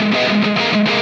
Música